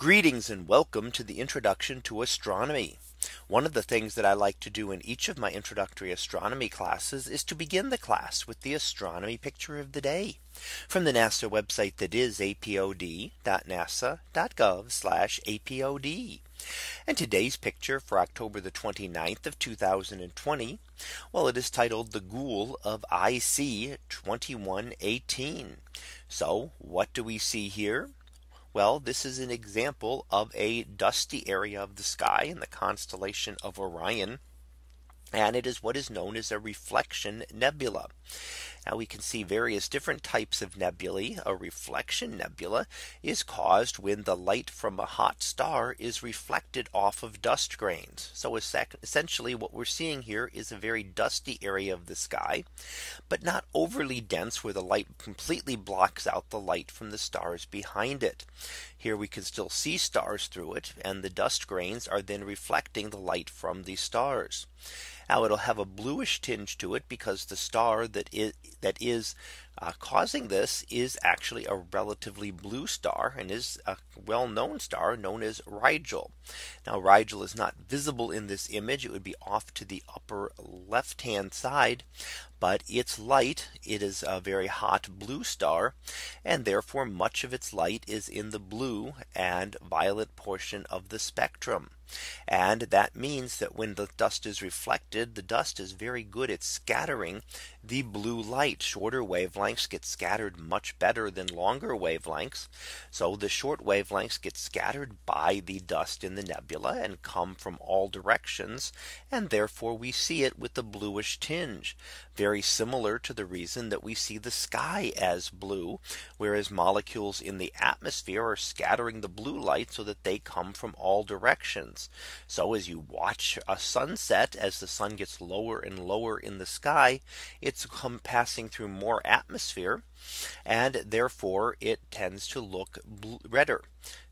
Greetings and welcome to the introduction to astronomy. One of the things that I like to do in each of my introductory astronomy classes is to begin the class with the astronomy picture of the day from the NASA website that is apod.nasa.gov apod. And today's picture for October the 29th of 2020. Well, it is titled the Ghoul of IC 2118. So what do we see here? Well, this is an example of a dusty area of the sky in the constellation of Orion. And it is what is known as a reflection nebula. Now we can see various different types of nebulae. A reflection nebula is caused when the light from a hot star is reflected off of dust grains. So essentially what we're seeing here is a very dusty area of the sky, but not overly dense where the light completely blocks out the light from the stars behind it. Here we can still see stars through it and the dust grains are then reflecting the light from the stars. Now it'll have a bluish tinge to it because the star that is that is uh, causing this is actually a relatively blue star and is a well known star known as Rigel. Now Rigel is not visible in this image. It would be off to the upper left hand side. But its light it is a very hot blue star and therefore much of its light is in the blue and violet portion of the spectrum. And that means that when the dust is reflected, the dust is very good at scattering the blue light. Shorter wavelengths get scattered much better than longer wavelengths. So the short wavelengths get scattered by the dust in the nebula and come from all directions. And therefore we see it with the bluish tinge. Very similar to the reason that we see the sky as blue, whereas molecules in the atmosphere are scattering the blue light so that they come from all directions. So as you watch a sunset as the sun gets lower and lower in the sky, it's come passing through more atmosphere and therefore it tends to look redder.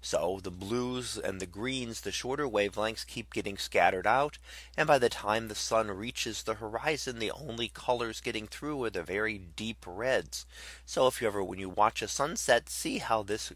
So the blues and the greens, the shorter wavelengths keep getting scattered out. And by the time the sun reaches the horizon, the only colors getting through are the very deep reds. So if you ever when you watch a sunset, see how this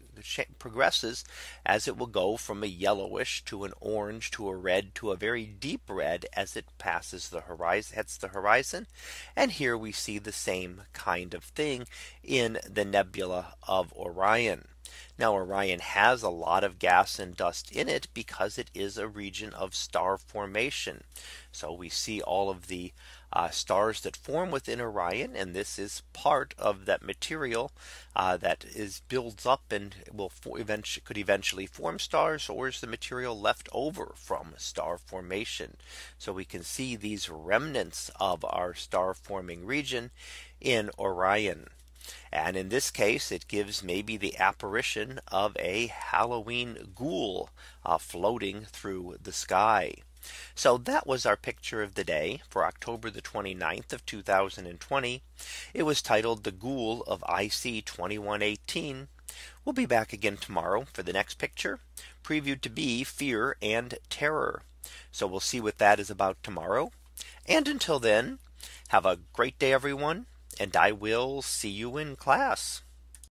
progresses as it will go from a yellowish to an orange to a red to a very deep red as it passes the horizon hits the horizon. And here we see the same kind of thing in the nebula of Orion. Now Orion has a lot of gas and dust in it because it is a region of star formation. So we see all of the uh, stars that form within Orion and this is part of that material uh, that is builds up and will eventually could eventually form stars or is the material left over from star formation. So we can see these remnants of our star forming region in Orion. And in this case, it gives maybe the apparition of a Halloween ghoul uh, floating through the sky. So that was our picture of the day for October the 29th of 2020. It was titled the Ghoul of IC 2118. We'll be back again tomorrow for the next picture previewed to be fear and terror. So we'll see what that is about tomorrow. And until then, have a great day, everyone and I will see you in class.